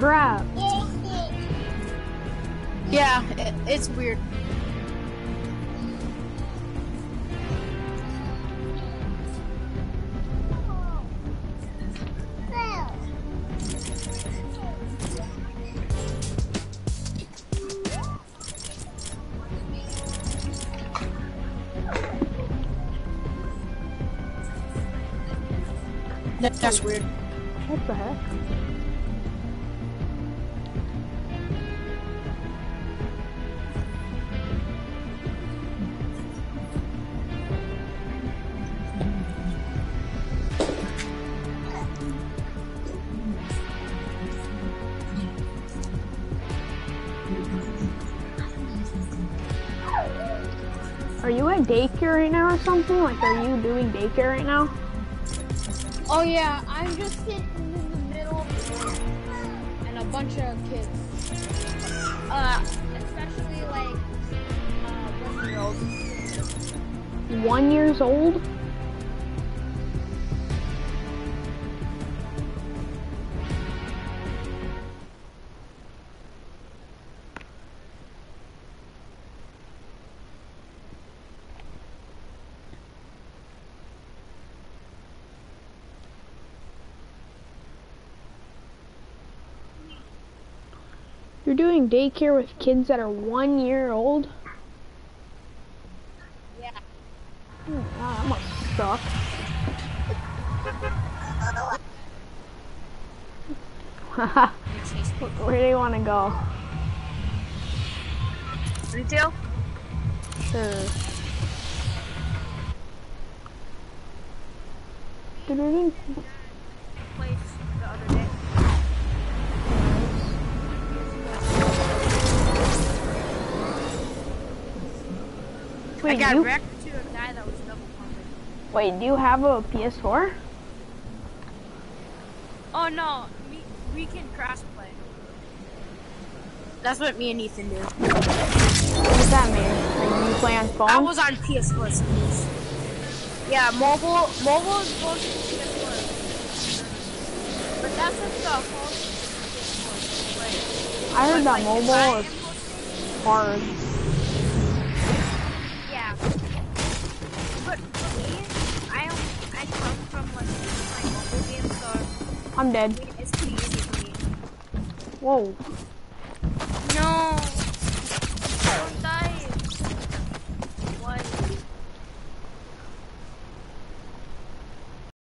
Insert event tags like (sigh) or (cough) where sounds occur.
crap. Yeah, it, it's weird. That's weird. What the heck? Are you at daycare right now or something? Like, are you doing daycare right now? Oh yeah, I'm just sitting in the middle of the room and a bunch of kids. Uh, especially like uh, one year olds. One years old? You're doing daycare with kids that are one year old? Yeah. Oh, wow, that must suck. (laughs) Where do you want to go? Retail? Sure. Place I Wait, got you, wrecked to a guy that was double pumping. wait, do you have a PS4? Oh no, me, we can cross play. That's what me and Ethan do. What does that mean? Like, you play on phone? I was on PS4. skills. Yeah, mobile, mobile is supposed to be PS4. But that's what the phone is PS4. I heard But, that like, mobile is am hosting- hard. from like my mobile. I'm dead. It's too easy for me. Whoa. No.